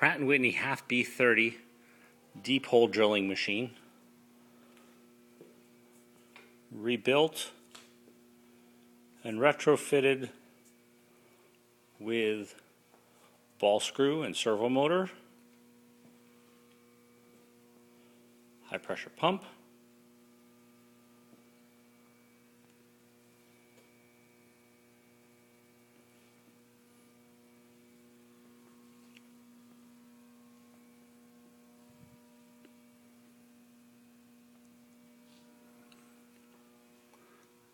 Pratt & Whitney half B30 deep hole drilling machine. Rebuilt and retrofitted with ball screw and servo motor, high pressure pump,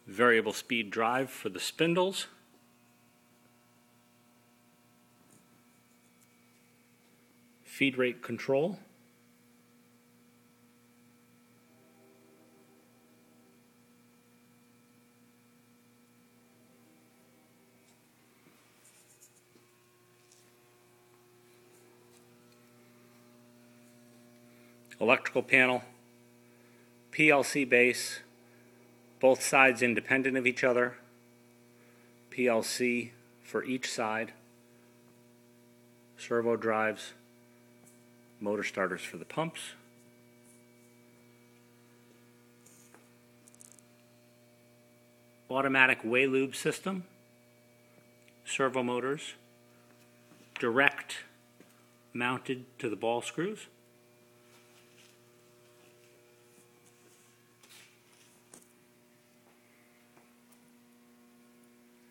variable speed drive for the spindles. Feed rate control. Electrical panel, PLC base, both sides independent of each other, PLC for each side, servo drives, motor starters for the pumps. Automatic Waylube system, servo motors, direct mounted to the ball screws.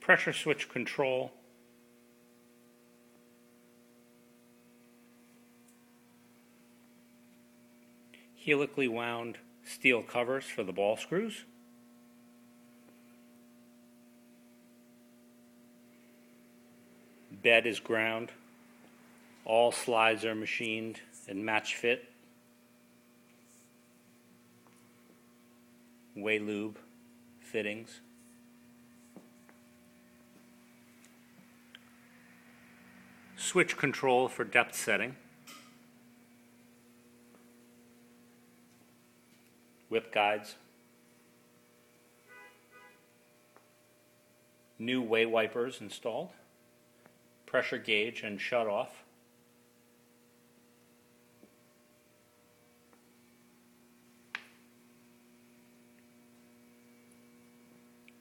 Pressure switch control, helically wound steel covers for the ball screws, bed is ground, all slides are machined and match fit, Way lube fittings. Switch control for depth setting, whip guides, new way wipers installed, pressure gauge and shut off,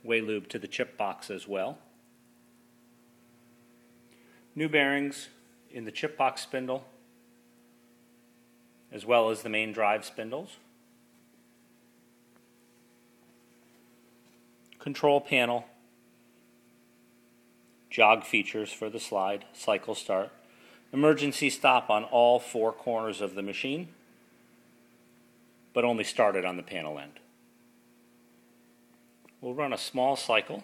Way lube to the chip box as well. New bearings in the chip box spindle, as well as the main drive spindles. Control panel, jog features for the slide, cycle start, emergency stop on all four corners of the machine, but only started on the panel end. We'll run a small cycle.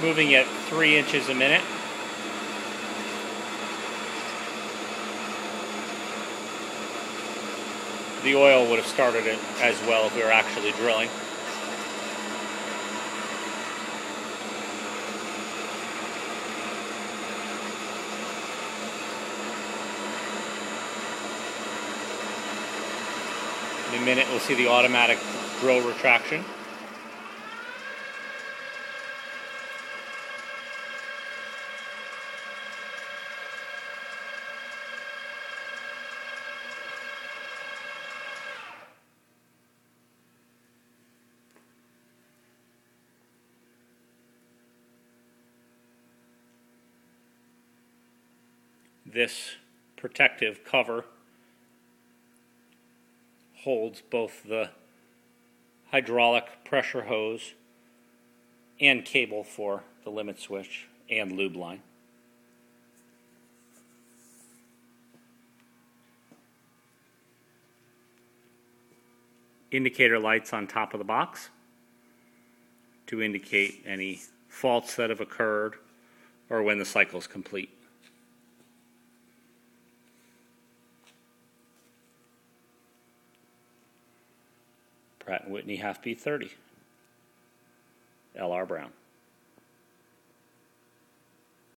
Moving at three inches a minute. The oil would have started it as well if we were actually drilling. In a minute, we'll see the automatic drill retraction. This protective cover holds both the hydraulic pressure hose and cable for the limit switch and lube line. Indicator lights on top of the box to indicate any faults that have occurred or when the cycle is complete. Pratt & Whitney half B30. L.R. Brown.